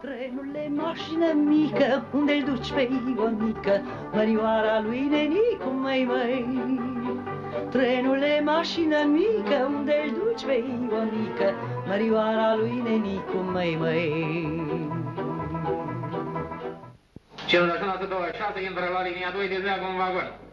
Trenule, mașină mică, unde-l duci pe Ionică? Mărioara lui Nenicu, măi, măi. Trenule, mașină mică, unde-l duci pe Ionică? Mărioara lui Nenicu, măi, măi. Cel de 26 intră la linia 2 de zeagă un vagon.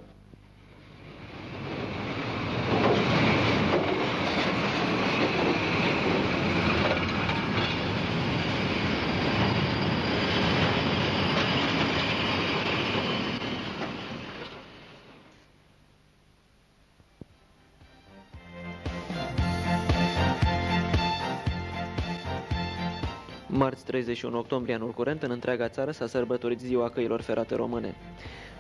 Marți 31 octombrie anul curent, în întreaga țară s-a sărbătorit ziua căilor ferate române.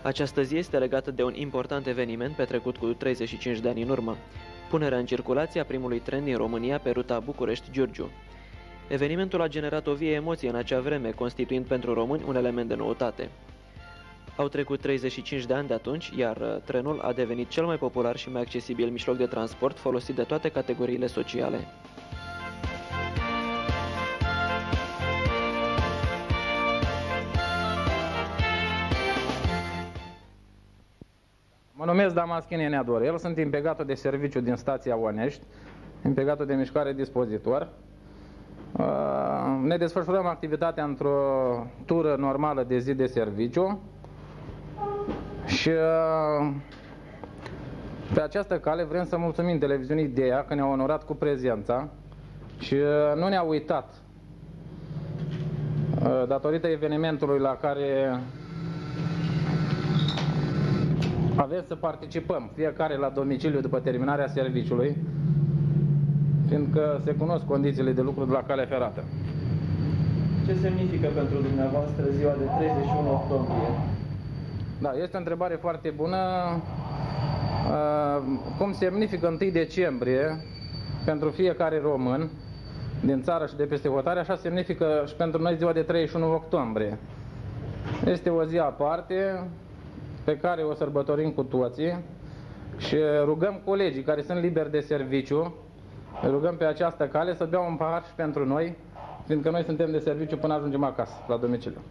Această zi este legată de un important eveniment petrecut cu 35 de ani în urmă, punerea în circulație a primului tren din România pe ruta București-Giurgiu. Evenimentul a generat o vie emoție în acea vreme, constituind pentru români un element de noutate. Au trecut 35 de ani de atunci, iar uh, trenul a devenit cel mai popular și mai accesibil mijloc de transport folosit de toate categoriile sociale. Mă numesc Damaschine Neadorel, sunt impegatul de serviciu din stația Onești, impegatul de mișcare dispozitor. Uh, ne desfășurăm activitatea într-o tură normală de zi de serviciu și uh, pe această cale vrem să mulțumim televiziunii Ideea că ne-a onorat cu prezența și uh, nu ne-a uitat datorită evenimentului la care avem să participăm fiecare la domiciliu după terminarea serviciului, fiindcă se cunosc condițiile de lucru de la calea ferată. Ce semnifică pentru dumneavoastră ziua de 31 octombrie? Da, este o întrebare foarte bună. Uh, cum semnifică 1 decembrie pentru fiecare român din țară și de peste hotare, așa semnifică și pentru noi ziua de 31 octombrie. Este o zi aparte, pe care o sărbătorim cu toții și rugăm colegii care sunt liberi de serviciu, rugăm pe această cale să bea un pahar și pentru noi, fiindcă noi suntem de serviciu până ajungem acasă, la domiciliu.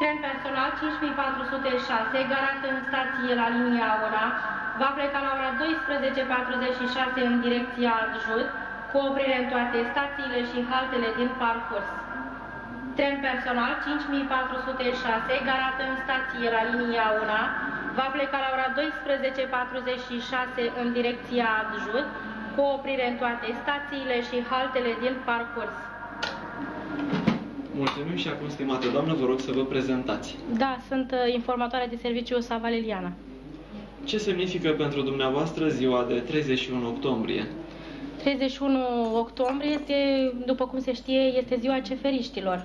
Tren personal 5406, garat în stație la linia Aura, va pleca la ora 12.46 în direcția Adjut, cu oprire în toate stațiile și haltele din parcurs. Tren personal 5406, garat în stație la linia 1, va pleca la ora 12.46 în direcția Adjut, cu oprire în toate stațiile și haltele din parcurs. Mulțumim și acum, stimată doamnă, vă rog să vă prezentați. Da, sunt uh, informatoare de serviciu Sava Liliana. Ce semnifică pentru dumneavoastră ziua de 31 octombrie? 31 octombrie este, după cum se știe, este ziua ceferiștilor.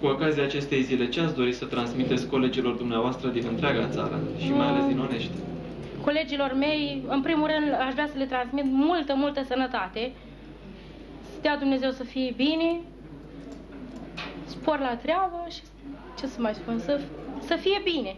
Cu ocazia acestei zile, ce ați dori să transmiteți colegilor dumneavoastră din întreaga țară și mai ales din Onești? Colegilor mei, în primul rând, aș vrea să le transmit multă, multă sănătate, să dea Dumnezeu să fie bine, spor la treabă și ce să mai spun, să, să fie bine.